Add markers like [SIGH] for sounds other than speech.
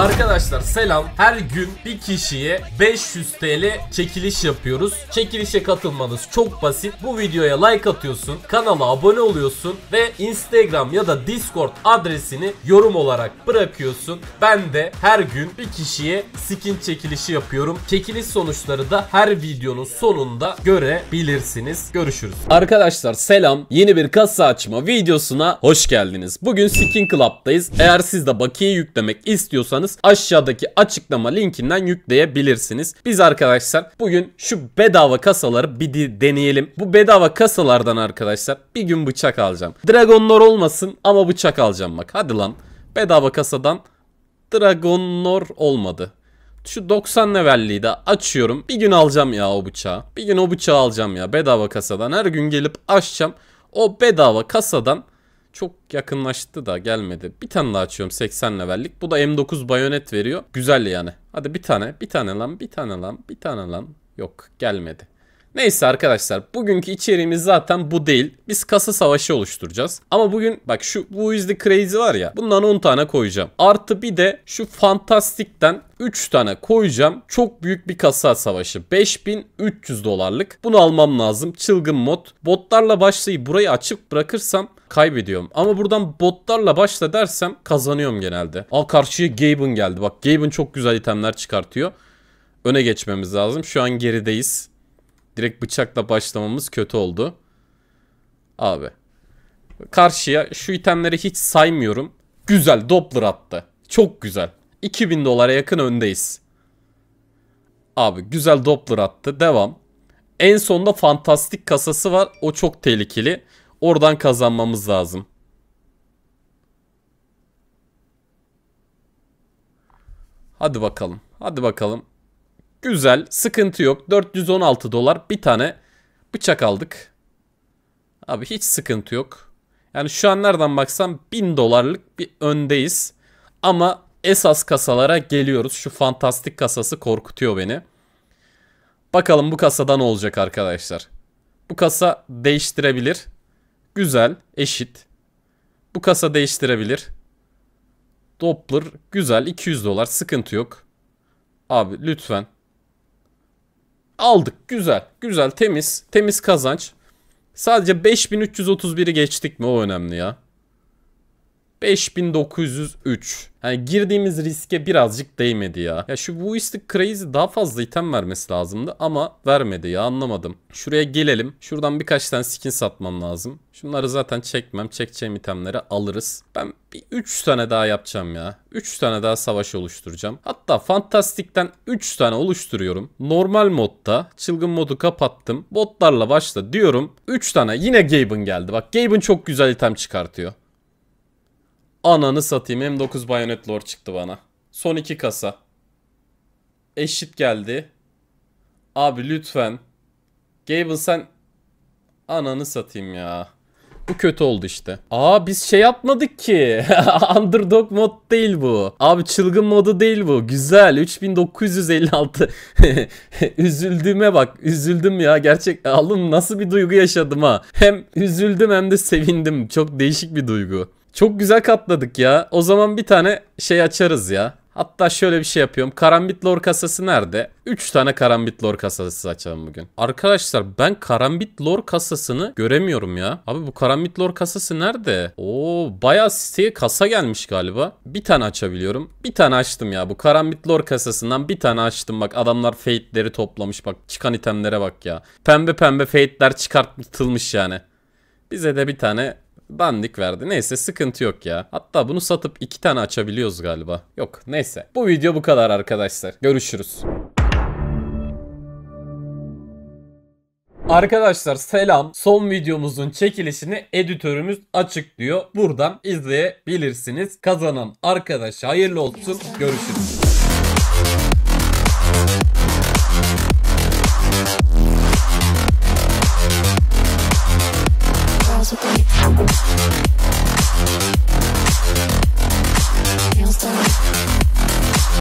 Arkadaşlar selam. Her gün bir kişiye 500 TL çekiliş yapıyoruz. Çekilişe katılmanız çok basit. Bu videoya like atıyorsun, kanala abone oluyorsun ve Instagram ya da Discord adresini yorum olarak bırakıyorsun. Ben de her gün bir kişiye skin çekilişi yapıyorum. Çekiliş sonuçları da her videonun sonunda görebilirsiniz. Görüşürüz. Arkadaşlar selam. Yeni bir kasa açma videosuna hoş geldiniz. Bugün Skin Club'dayız. Eğer siz de bakiye yüklemek istiyorsanız aşağıdaki açıklama linkinden yükleyebilirsiniz. Biz arkadaşlar bugün şu bedava kasaları bir de- deneyelim. Bu bedava kasalardan arkadaşlar bir gün bıçak alacağım. Dragonlar olmasın ama bıçak alacağım bak. Hadi lan. Bedava kasadan Dragonlor olmadı. Şu 90 levelliği de açıyorum. Bir gün alacağım ya o bıçağı. Bir gün o bıçağı alacağım ya bedava kasadan. Her gün gelip açacağım. O bedava kasadan çok yakınlaştı da gelmedi. Bir tane daha açıyorum 80 levellik. Bu da M9 bayonet veriyor. Güzel yani. Hadi bir tane, bir tane lan, bir tane lan, bir tane lan. Yok gelmedi. Neyse arkadaşlar bugünkü içeriğimiz zaten bu değil. Biz kasa savaşı oluşturacağız. Ama bugün bak şu bu the crazy var ya. Bundan 10 tane koyacağım. Artı bir de şu fantastikten 3 tane koyacağım. Çok büyük bir kasa savaşı. 5300 dolarlık. Bunu almam lazım. Çılgın mod. Botlarla başlayıp burayı açık bırakırsam kaybediyorum. Ama buradan botlarla başla dersem kazanıyorum genelde. Al karşıya Gaben geldi. Bak Gaben çok güzel itemler çıkartıyor. Öne geçmemiz lazım. Şu an gerideyiz. Direkt bıçakla başlamamız kötü oldu. Abi. Karşıya şu itemleri hiç saymıyorum. Güzel Doppler attı. Çok güzel. 2000 dolara yakın öndeyiz. Abi güzel Doppler attı. Devam. En sonda fantastik kasası var. O çok tehlikeli. Oradan kazanmamız lazım. Hadi bakalım. Hadi bakalım. Güzel. Sıkıntı yok. 416 dolar. Bir tane bıçak aldık. Abi hiç sıkıntı yok. Yani şu an nereden baksam 1000 dolarlık bir öndeyiz. Ama esas kasalara geliyoruz. Şu fantastik kasası korkutuyor beni. Bakalım bu kasada ne olacak arkadaşlar. Bu kasa değiştirebilir. Güzel, eşit. Bu kasa değiştirebilir. Doppler güzel 200 dolar sıkıntı yok. Abi lütfen. Aldık. Güzel. Güzel. Temiz. Temiz kazanç. Sadece 5331'i geçtik mi? O önemli ya. 5903. Yani girdiğimiz riske birazcık değmedi ya. Ya şu Buistic Crazy daha fazla item vermesi lazımdı ama vermedi ya anlamadım. Şuraya gelelim. Şuradan birkaç tane skin satmam lazım. Şunları zaten çekmem. Çekeceğim itemleri alırız. Ben bir 3 tane daha yapacağım ya. 3 tane daha savaş oluşturacağım. Hatta Fantastik'ten 3 tane oluşturuyorum. Normal modda çılgın modu kapattım. Botlarla başla diyorum. 3 tane yine Gaben geldi. Bak Gaben çok güzel item çıkartıyor. Ananı satayım. M9 Bayonet Lore çıktı bana. Son iki kasa. Eşit geldi. Abi lütfen. Gable sen... Ananı satayım ya. Bu kötü oldu işte. Aa biz şey yapmadık ki. [LAUGHS] Underdog mod değil bu. Abi çılgın modu değil bu. Güzel. 3956. [LAUGHS] Üzüldüğüme bak. Üzüldüm ya. Gerçek alım nasıl bir duygu yaşadım ha. Hem üzüldüm hem de sevindim. Çok değişik bir duygu. Çok güzel katladık ya. O zaman bir tane şey açarız ya. Hatta şöyle bir şey yapıyorum. Karambit lore kasası nerede? 3 tane karambit lore kasası açalım bugün. Arkadaşlar ben karambit lore kasasını göremiyorum ya. Abi bu karambit lore kasası nerede? Oo bayağı siteye kasa gelmiş galiba. Bir tane açabiliyorum. Bir tane açtım ya. Bu karambit lore kasasından bir tane açtım. Bak adamlar fate'leri toplamış. Bak çıkan itemlere bak ya. Pembe pembe fate'ler çıkartılmış yani. Bize de bir tane dandik verdi. Neyse sıkıntı yok ya. Hatta bunu satıp iki tane açabiliyoruz galiba. Yok neyse. Bu video bu kadar arkadaşlar. Görüşürüz. Arkadaşlar selam. Son videomuzun çekilişini editörümüz açıklıyor. Buradan izleyebilirsiniz. Kazanan arkadaş hayırlı olsun. Görüşürüz.